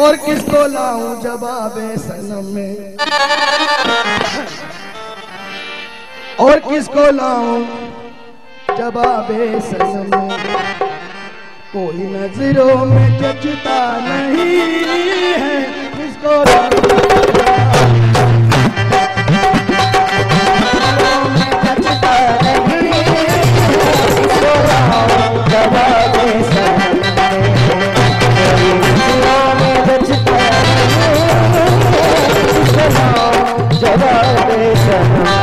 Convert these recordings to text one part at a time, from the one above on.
और किसको लाऊं जवाब सनम में? और किसको लाऊं जवाब सनम में? कोई नज़रों में जचता नहीं है, किसको लाऊं? शरण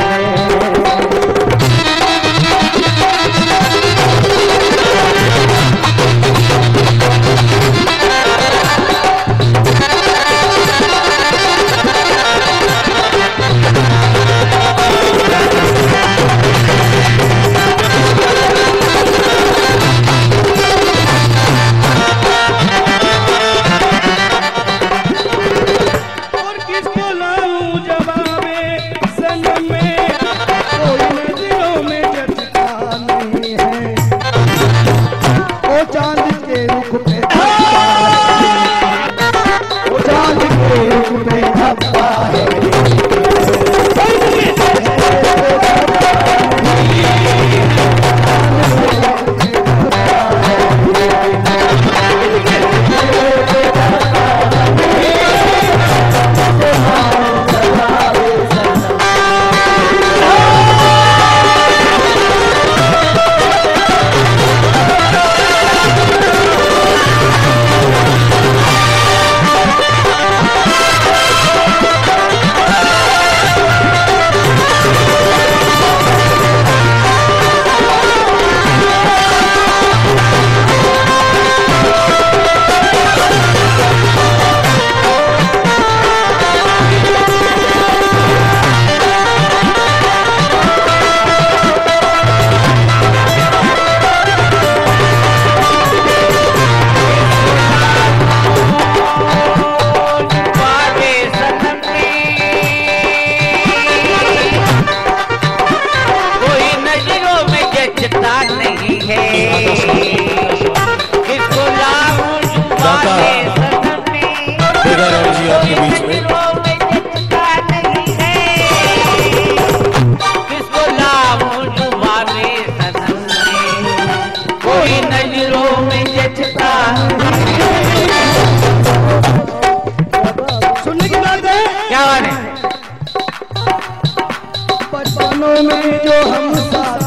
में जो हम साथ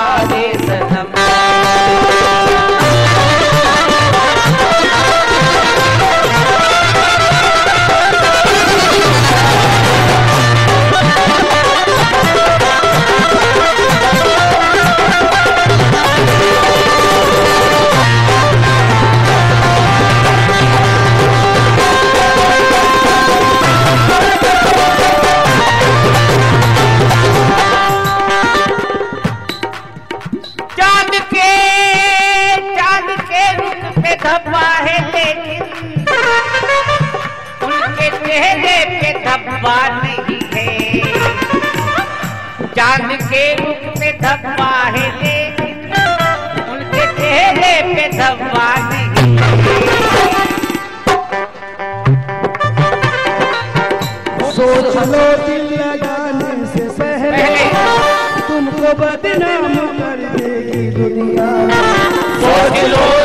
के चाँद के रूप पे धब्बा है लेकिन उनके चेहरे पे धब्बा नहीं है। चाँद के रूप पे धब्बा है लेकिन उनके चेहरे पे धब्बा the Lord.